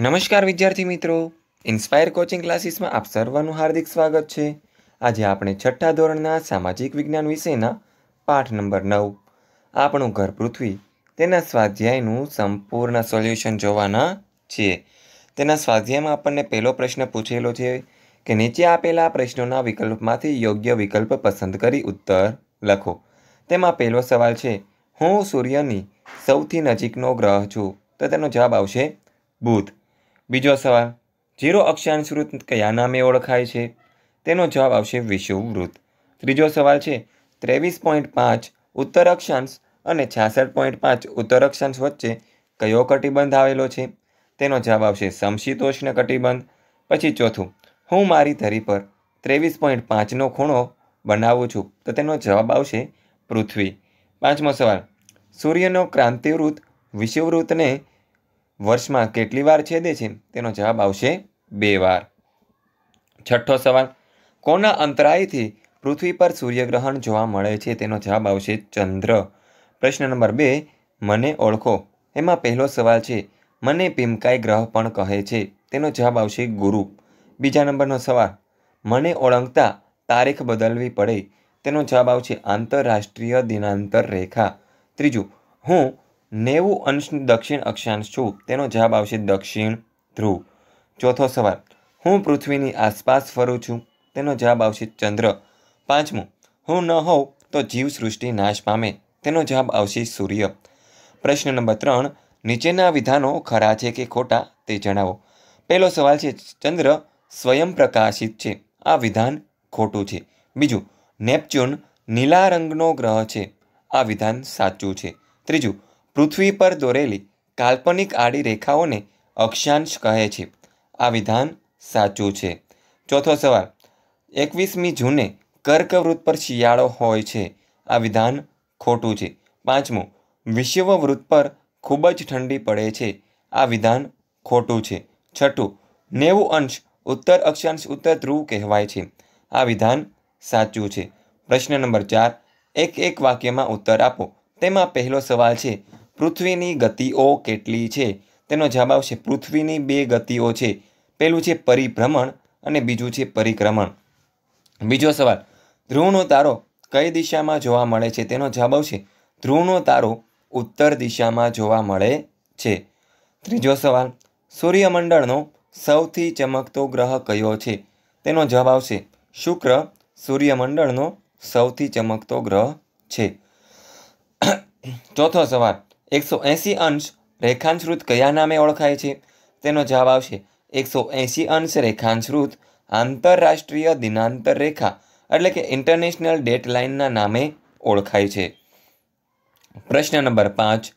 નમસ્કાર વિદ્યાર્થી મિત્રો. ઇન્સ્પાયર કોચિંગ ક્લાસીસમાં આપ સર્વનું હાર્દિક સ્વાગત છે. આજે આપણે છઠ્ઠા ધોરણના સામાજિક વિજ્ઞાન વિષયના પાઠ નંબર નવ. આપણું ઘર પૃથ્વી. તેના સ્વાધ્યાયનું સંપૂર્ણ સોલ્યુશન જોવાના છીએ તેના સ્વાધ્યાયમાં આપણને પહેલો પ્રશ્ન પૂછેલો છે કે નીચે આપેલા પ્રશ્નોના વિકલ્પમાંથી યોગ્ય વિકલ્પ પસંદ કરી ઉત્તર લખો. તેમાં પહેલો સવાલ છે, હું સૂર્યની સૌથી નજીકનો ગ્રહ છું? તો તેનો જવાબ આવશે, બુધ. બીજો સવાલ, જીરો અક્ષાંશ વૃત્ત કયા નામે ઓળખાય છે? તેનો જવાબ આવશે વિષુવવૃત્ત. ત્રીજો સવાલ છે, ત્રેવીસ પોઈન્ટ પાંચ ઉત્તર અક્ષાંશ અને છાસઠ પોઈન્ટ પાંચ ઉત્તર અક્ષાંશ વચ્ચે કયો કટિબંધ આવેલો છે? તેનો જવાબ આવશે સમશીતોષ્ણ કટિબંધ. પછી ચોથું, હું મારી ધરી પર ત્રેવીસ પોઈન્ટ પાંચનો ખૂણો બનાવું છું, તો તેનો જવાબ આવશે પૃથ્વી. પાંચમો સવાલ, સૂર્યનો ક્રાંતિવૃત્ત વિષુવવૃત્તને વર્ષમાં કેટલી વાર છેદે છે? તેનો જવાબ આવશે બે વાર. છઠ્ઠો સવાલ, કોના અંતરાયથી પૃથ્વી પર સૂર્યગ્રહણ જોવા મળે છે? તેનો જવાબ આવશે ચંદ્ર. પ્રશ્ન નંબર બે, મને ઓળખો. એમાં પહેલો સવાલ છે, મને પીમકાઈ ગ્રહ પણ કહે છે. તેનો જવાબ આવશે ગુરુ. બીજા નંબરનો સવાલ, મને ઓળંગતા તારીખ બદલવી પડે. તેનો જવાબ આવશે આંતરરાષ્ટ્રીય દિનાંતર રેખા. ત્રીજું, હું નેવું અંશ દક્ષિણ અક્ષાંશ છું. તેનો જવાબ આવશે દક્ષિણ ધ્રુવ. ચોથો સવાલ. હું પૃથ્વીની આસપાસ ફરું છું. તેનો જવાબ આવશે ચંદ્ર. પાંચમું. હું ન હોઉં તો જીવસૃષ્ટિ નાશ પામે. તેનો જવાબ આવશે સૂર્ય. પ્રશ્ન નંબર ત્રણ. નીચેના વિધાનો ખરા છે કે ખોટા તે જણાવો. પહેલો સવાલ છે, ચંદ્ર સ્વયં પ્રકાશિત છે. આ વિધાન ખોટું છે. બીજું, નેપચ્યુન નીલા રંગનો ગ્રહ છે. આ વિધાન સાચું છે. ત્રીજું પૃથ્વી પર દોરેલી કાલ્પનિક આડી રેખાઓને અક્ષાંશ કહે છે. આ વિધાન સાચું છે. ચોથો સવાલ, એકવીસમી જૂને કર્કવૃત્ત પર શિયાળો હોય છે. આ વિધાન ખોટું છે. પાંચમું, વિશ્વવૃત્ત પર ખૂબ જ ઠંડી પડે છે. આ વિધાન ખોટું છે. છઠ્ઠું, નેવું અંશ ઉત્તર અક્ષાંશ ઉત્તર ધ્રુવ કહેવાય છે. આ વિધાન સાચું છે. પ્રશ્ન નંબર ચાર, એક એક વાક્યમાં ઉત્તર આપો. તેમાં પહેલો સવાલ છે પૃથ્વીની ગતિઓ કેટલી છે? તેનો જવાબ આવશે, પૃથ્વીની બે ગતિઓ છે. પહેલું છે પરિભ્રમણ અને બીજું છે પરિક્રમણ. બીજો સવાલ, ધ્રુવનો તારો કઈ દિશામાં જોવા મળે છે? તેનો જવાબ આવશે, ધ્રુવનો તારો ઉત્તર દિશામાં જોવા મળે છે. ત્રીજો સવાલ, સૂર્યમંડળનો સૌથી ચમકતો ગ્રહ કયો છે? તેનો જવાબ આવશે, શુક્ર સૂર્યમંડળનો સૌથી ચમકતો ગ્રહ છે. ચોથો સવાલ એકસો એંસી અંશ રેખાંશૃત કયા નામે ઓળખાય છે? તેનો જવાબ આવશે એકસો એંસી અંશ રેખાંશૃત આંતરરાષ્ટ્રીય દિનાંતર રેખા, એટલે કે ઇન્ટરનેશનલ ડેટ નામે ઓળખાય છે. પ્રશ્ન નંબર પાંચ,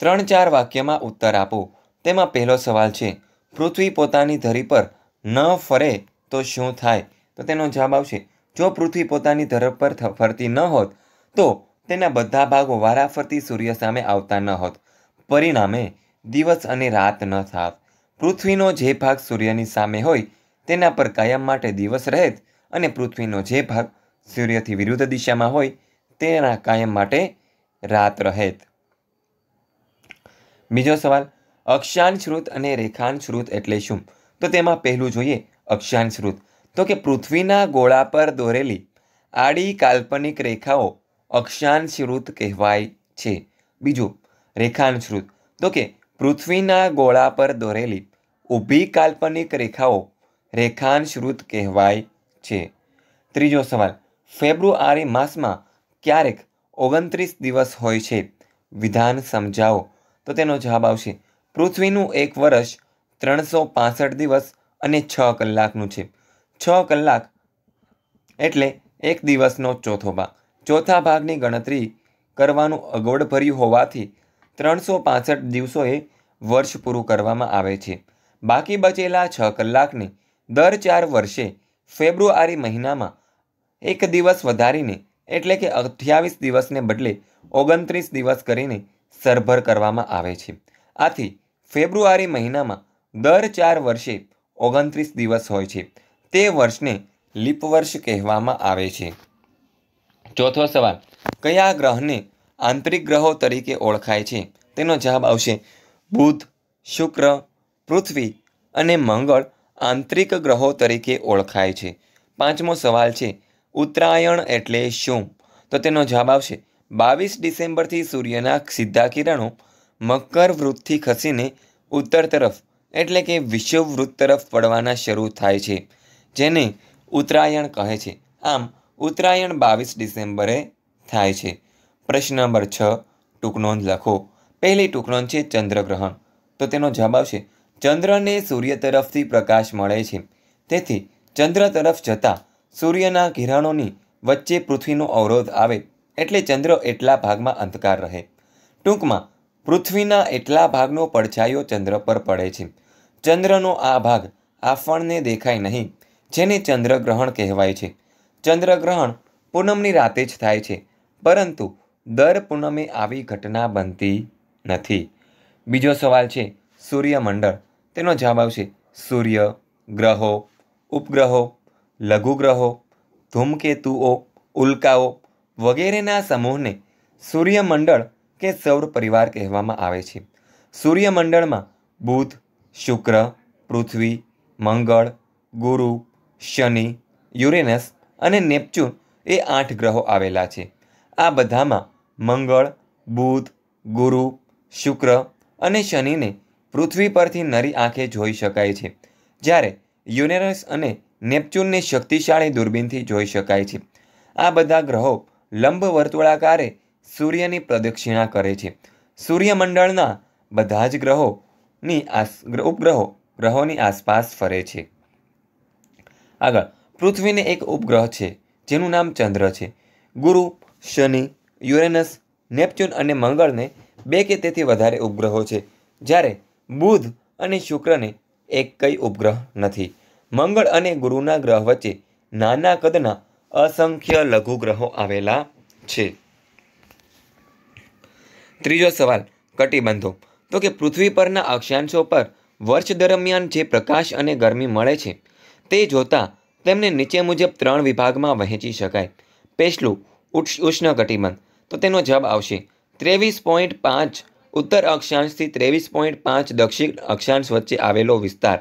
ત્રણ ચાર વાક્યમાં ઉત્તર આપો. તેમાં પહેલો સવાલ છે, પૃથ્વી પોતાની ધરી પર ન ફરે તો શું થાય? તો તેનો જવાબ આવશે, જો પૃથ્વી પોતાની ધરી પર ફરતી ન હોત તો તેના બધા ભાગો વારાફરતી સૂર્ય સામે આવતા ન હોત. પરિણામે દિવસ અને રાત ન થાત. પૃથ્વીનો જે ભાગ સૂર્યની સામે હોય, તેના પર કાયમ માટે દિવસ રહેત અને પૃથ્વીનો જે ભાગ સૂર્યથી વિરુદ્ધ દિશામાં હોય, તેના કાયમ માટે રાત રહેત. બીજો સવાલ અક્ષાંશ વૃત્ત અને રેખાંશ એટલે શું? તો તેમાં પહેલું જોઈએ અક્ષાંશ વૃત્ત તો કે પૃથ્વીના ગોળા પર દોરેલી આડી કાલ્પનિક રેખાઓ અક્ષાંશ ઋત કહેવાય છે. બીજું રેખાંશ ઋત તો કે પૃથ્વીના ગોળા પર દોરેલી ઊભી કાલ્પનિક રેખાઓ રેખાંશ ઋત કહેવાય છે. ત્રીજો સવાલ, ફેબ્રુઆરી માસમાં ક્યારેક ઓગણત્રીસ દિવસ હોય છે? વિધાન સમજાવો. તો તેનો જવાબ આવશે, પૃથ્વીનું એક વર્ષ ત્રણસો પાસઠ દિવસ અને છ કલાકનું છે. છ કલાક એટલે એક દિવસનો ચોથો ભાગ. ચોથા ભાગની ગણતરી કરવાનું અગવડભર્યું હોવાથી ત્રણસો પાસઠ દિવસોએ વર્ષ પૂરું કરવામાં આવે છે. બાકી બચેલા છ કલાકને દર ચાર વર્ષે ફેબ્રુઆરી મહિનામાં એક દિવસ વધારીને એટલે કે અઠ્યાવીસ દિવસને બદલે ઓગણત્રીસ દિવસ કરીને સરભર કરવામાં આવે છે. આથી ફેબ્રુઆરી મહિનામાં દર ચાર વર્ષે ઓગણત્રીસ દિવસ હોય છે. તે વર્ષને લીપ વર્ષ કહેવામાં આવે છે. ચોથો સવાલ. કયા ગ્રહને આંતરિક ગ્રહો તરીકે ઓળખાય છે? તેનો જવાબ આવશે, બુધ, શુક્ર, પૃથ્વી અને મંગળ આંતરિક ગ્રહો તરીકે ઓળખાય છે. પાંચમો સવાલ છે, ઉત્તરાયણ એટલે શું? તો તેનો જવાબ આવશે, બાવીસ ડિસેમ્બરથી સૂર્યના સીધા કિરણો મકર વૃત્તથી ખસીને ઉત્તર તરફ, એટલે કે વિષુવવૃત્ત તરફ પડવાના શરૂ થાય છે. જેને ઉત્તરાયણ કહે છે. આમ ઉત્તરાયણ બાવીસ ડિસેમ્બરે થાય છે. પ્રશ્ન નંબર છ ટૂંકનોંધ લખો. પહેલી ટૂંકનોંધ છે ચંદ્રગ્રહણ. તો તેનો જવાબ આવશે, ચંદ્રને સૂર્ય તરફથી પ્રકાશ મળે છે. તેથી ચંદ્ર તરફ જતાં સૂર્યના કિરણોની વચ્ચે પૃથ્વીનો અવરોધ આવે, એટલે ચંદ્ર એટલા ભાગમાં અંધકાર રહે. ટૂંકમાં, પૃથ્વીના એટલા ભાગનો પડછાયો ચંદ્ર પર પડે છે. ચંદ્રનો આ ભાગ આપણને દેખાય નહીં, જેને ચંદ્રગ્રહણ કહેવાય છે. ચંદ્રગ્રહણ પૂનમની રાતે જ થાય છે, પરંતુ દર પૂનમે આવી ઘટના બનતી નથી. બીજો સવાલ છે, સૂર્યમંડળ. તેનો જવાબ આવશે, સૂર્ય ગ્રહો, ઉપગ્રહો, લઘુગ્રહો, ધૂમકેતુઓ, ઉલ્કાઓ વગેરેના સમૂહને સૂર્યમંડળ કે સૌર પરિવાર કહેવામાં આવે છે. સૂર્યમંડળમાં બુધ, શુક્ર, પૃથ્વી, મંગળ, ગુરુ, શનિ, યુરેનસ અને નેપચ્યુન એ આઠ ગ્રહો આવેલા છે. આ બધામાં મંગળ, બુધ, ગુરુ, શુક્ર અને શનિને પૃથ્વી પરથી નરી આંખે જોઈ શકાય છે. જ્યારે યુનેરસ અને નેપચ્યુનને શક્તિશાળી દૂરબીનથી જોઈ શકાય છે. આ બધા ગ્રહો લંબ વર્તુળાકારે સૂર્યની પ્રદક્ષિણા કરે છે. સૂર્યમંડળના બધા જ ગ્રહોની આસ ઉપગ્રહો ગ્રહોની આસપાસ ફરે છે. આગળ પૃથ્વીને એક ઉપગ્રહ છે, જેનું નામ ચંદ્ર છે. ગુરુ, શનિ, યુરેનસ, નેપચ્યુન અને મંગળને બે કે તેથી વધારે ઉપગ્રહો છે, જ્યારે બુધ અને શુક્રને એક કઈ ઉપગ્રહ નથી. મંગળ અને ગુરુના ગ્રહ વચ્ચે નાના કદના અસંખ્ય લઘુગ્રહો આવેલા છે. ત્રીજો સવાલ, કટિબંધો. તો કે પૃથ્વી પરના અક્ષાંશો પર વર્ષ દરમિયાન જે પ્રકાશ અને ગરમી મળે છે, તે જોતાં તેમને નીચે મુજબ ત્રણ વિભાગમાં વહેંચી શકાય. પહેલું ઉષ્ણ કટિબંધ તો તેનો જવાબ આવશે ત્રેવીસ પોઈન્ટ પાંચ, ઉત્તર અક્ષાંશથી ત્રેવીસ પોઈન્ટ પાંચ, દક્ષિણ અક્ષાંશ વચ્ચે આવેલો વિસ્તાર.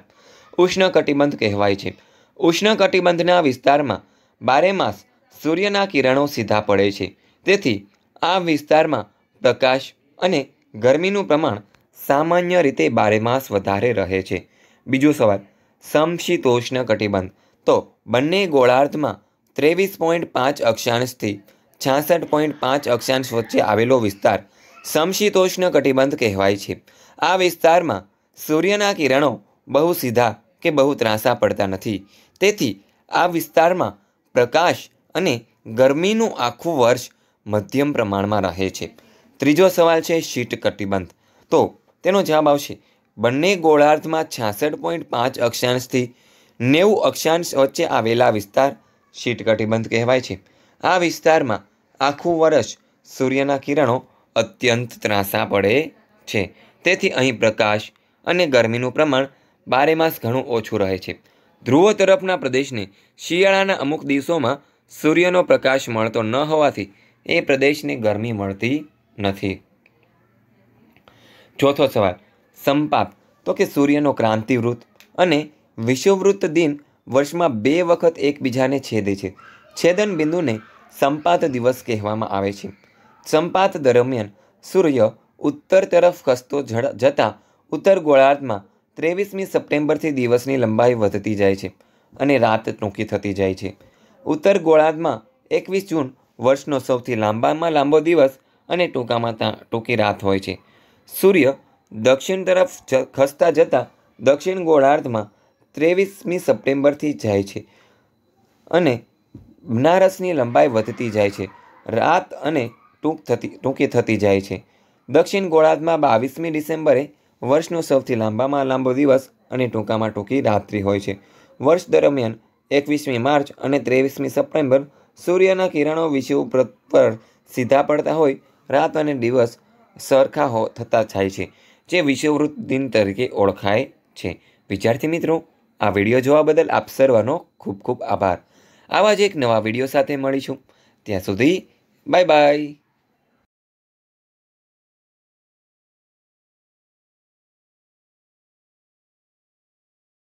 ઉષ્ણ કટિબંધ કહેવાય છે. ઉષ્ણ કટિબંધના વિસ્તારમાં બારે માસ સૂર્યના કિરણો સીધા પડે છે. તેથી આ વિસ્તારમાં પ્રકાશ અને ગરમીનું પ્રમાણ સામાન્ય રીતે બારે માસ વધારે રહે છે. બીજો સવાલ, સમશીતોષ્ણ કટિબંધ તો બંને ગોળાર્ધમાં ત્રેવીસ પોઈન્ટ પાંચ અક્ષાંશથી છાસઠ પોઈન્ટ પાંચ અક્ષાંશ વચ્ચે આવેલો વિસ્તાર સમશીતોષ્ણ કટિબંધ કહેવાય છે. આ વિસ્તારમાં સૂર્યના કિરણો બહુ સીધા કે બહુ ત્રાસા પડતા નથી. તેથી આ વિસ્તારમાં પ્રકાશ અને ગરમીનું આખું વર્ષ મધ્યમ પ્રમાણમાં રહે છે. ત્રીજો સવાલ છે શીત કટિબંધ. તો તેનો જવાબ આવશે. બંને ગોળાર્ધમાં છાસઠ પોઈન્ટ પાંચ અક્ષાંશથી નેવું અક્ષાંશ વચ્ચે આવેલા વિસ્તાર શીત કટિબંધ કહેવાય છે. આ વિસ્તારમાં આખું વર્ષ સૂર્યના કિરણો અત્યંત ત્રાસા પડે છે. તેથી અહીં પ્રકાશ અને ગરમીનું પ્રમાણ બારેમાસ ઘણું ઓછું રહે છે. ધ્રુવ તરફના પ્રદેશને શિયાળાના અમુક દિવસોમાં સૂર્યનો પ્રકાશ મળતો ન હોવાથી એ પ્રદેશને ગરમી મળતી નથી. ચોથો સવાલ, સંપાપ. તો કે સૂર્યનો ક્રાંતિવૃત્ત અને વિષુવવૃત્ત દિન વર્ષમાં બે વખત એકબીજાને છેદે છે. છેદન બિંદુને સંપાત દિવસ કહેવામાં આવે છે. સંપાત દરમિયાન સૂર્ય ઉત્તર તરફ ખસતો જતાં ઉત્તર ગોળાર્ધમાં ત્રેવીસમી સપ્ટેમ્બરથી દિવસની લંબાઈ વધતી જાય છે અને રાત ટૂંકી થતી જાય છે. ઉત્તર ગોળાર્ધમાં એકવીસ જૂન વર્ષનો સૌથી લાંબામાં લાંબો દિવસ અને ટૂંકામાં ટૂંકી રાત હોય છે. સૂર્ય દક્ષિણ તરફ ખસતા જતાં દક્ષિણ ગોળાર્ધમાં ત્રેવીસમી સપ્ટેમ્બરથી જાય છે અને બનારસની લંબાઈ વધતી જાય છે. રાત અને ટૂંક થતી, ટૂંકી થતી જાય છે. દક્ષિણ ગોળાર્ધમાં બાવીસમી ડિસેમ્બરે વર્ષનો સૌથી લાંબામાં લાંબો દિવસ અને ટૂંકામાં ટૂંકી રાત્રિ હોય છે. વર્ષ દરમિયાન એકવીસમી માર્ચ અને ત્રેવીસમી સપ્ટેમ્બર સૂર્યના કિરણો વિષુ પર સીધા પડતા હોય, રાત અને દિવસ સરખા હો, થતા જાય છે, જે વિષુવવૃત્ત દિન તરીકે ઓળખાય છે. વિદ્યાર્થી મિત્રો આ વીડિયો જોવા બદલ આપ સર્વનો ખૂબ ખૂબ આભાર. આવા જ એક નવા વીડિયો સાથે મળીશું. ત્યાં સુધી, બાય બાય.